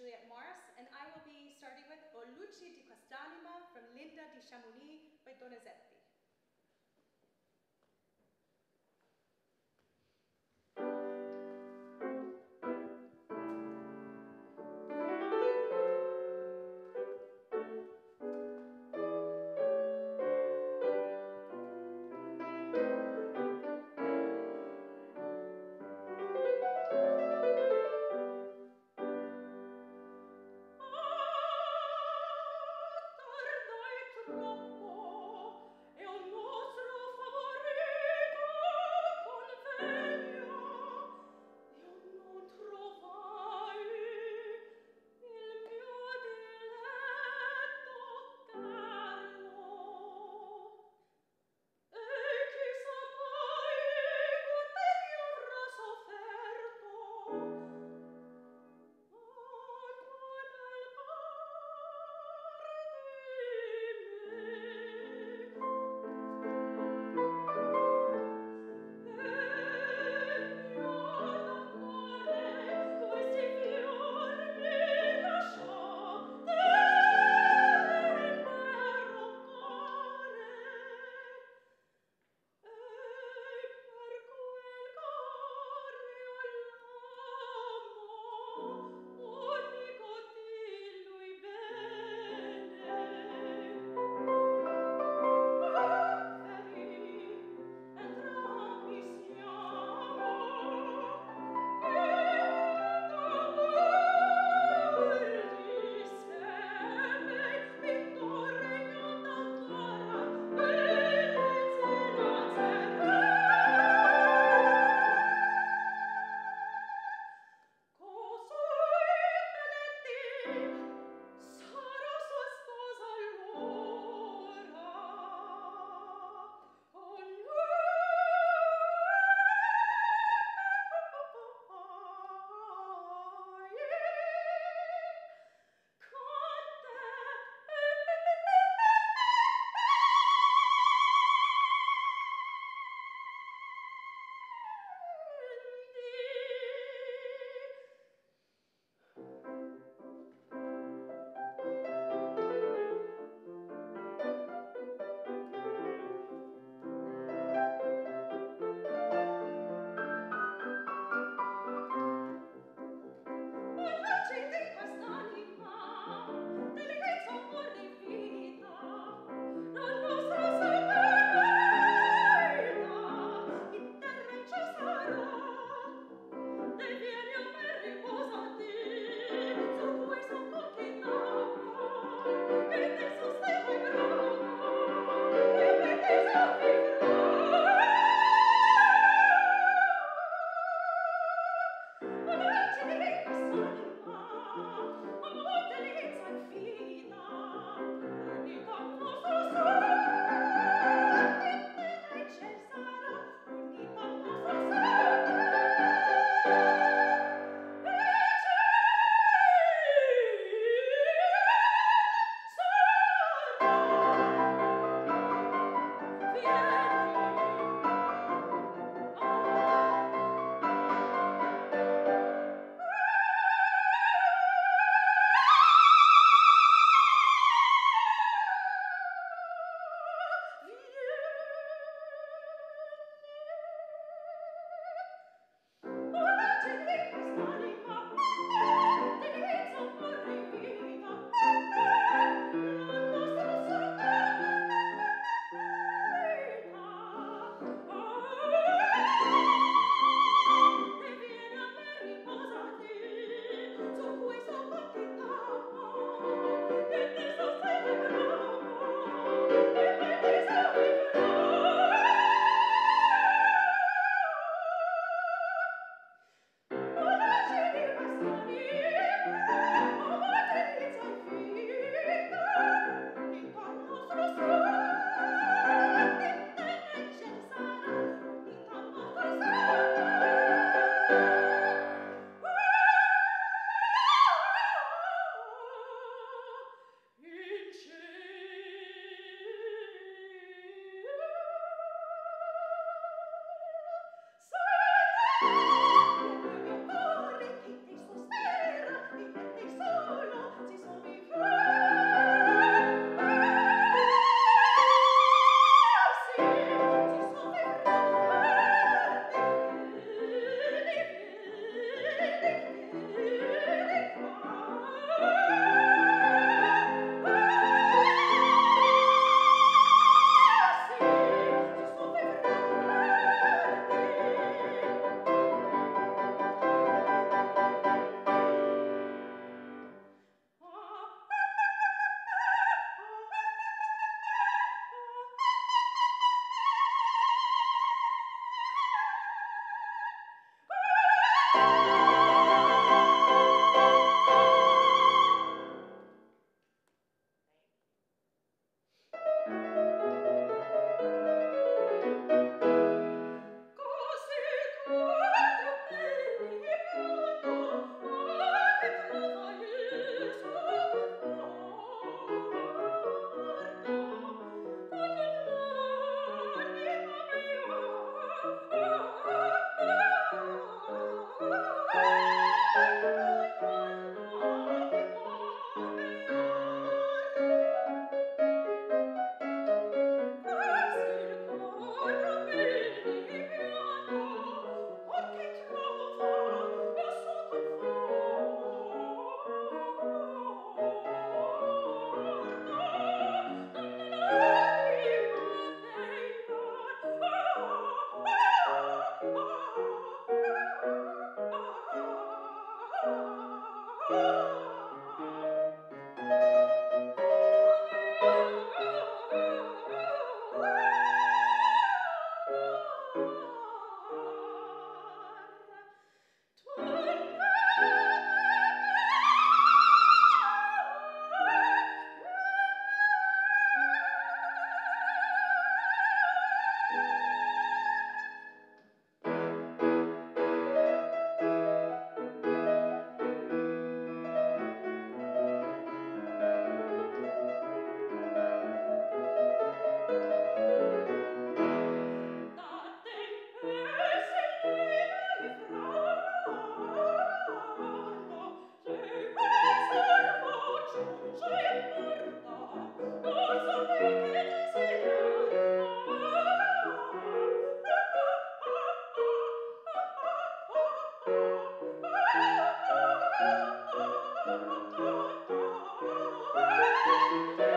Juliet Morris, and I will be starting with O Luce di quest'anima from Linda di Chamounix by Donizetti. Thank you.